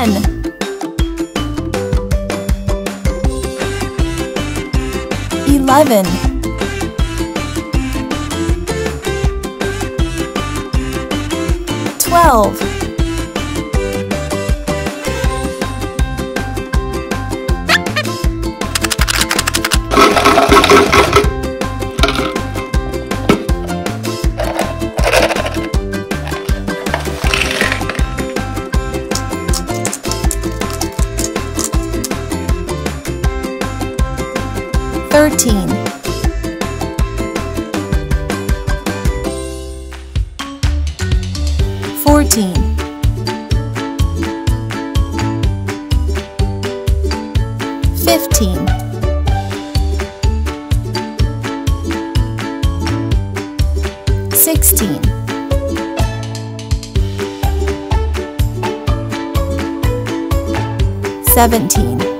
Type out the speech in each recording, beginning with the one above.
ten. Eleven, twelve, thirteen, fourteen, fifteen, sixteen, seventeen.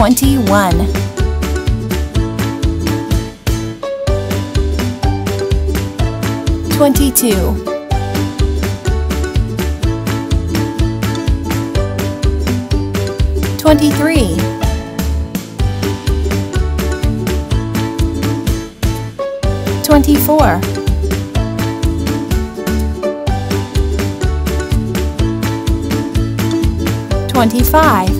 21 22 23 24 25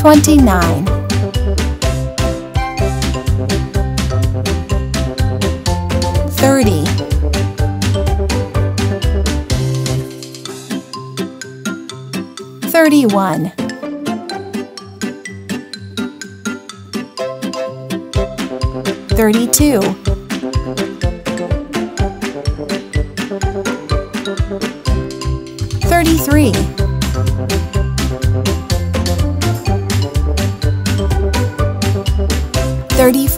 29 30 31 32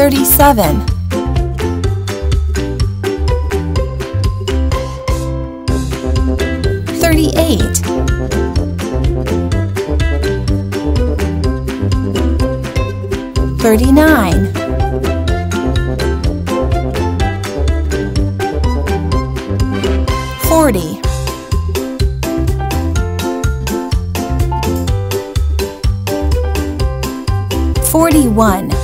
37 38 39 40 41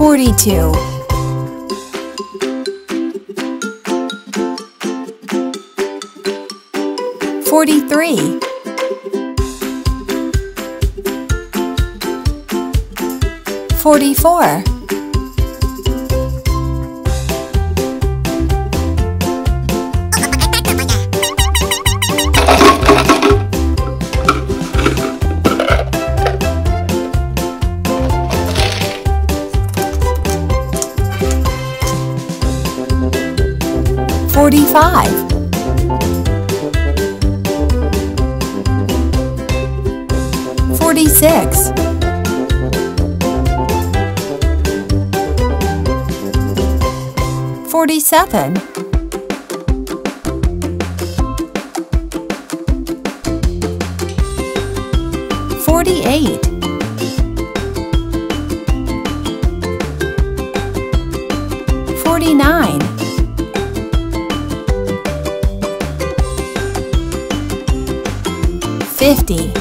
Forty-one. Forty-two. Forty-three. Forty-four. Forty-five. Forty-six. Forty-seven. Forty-eight. 50.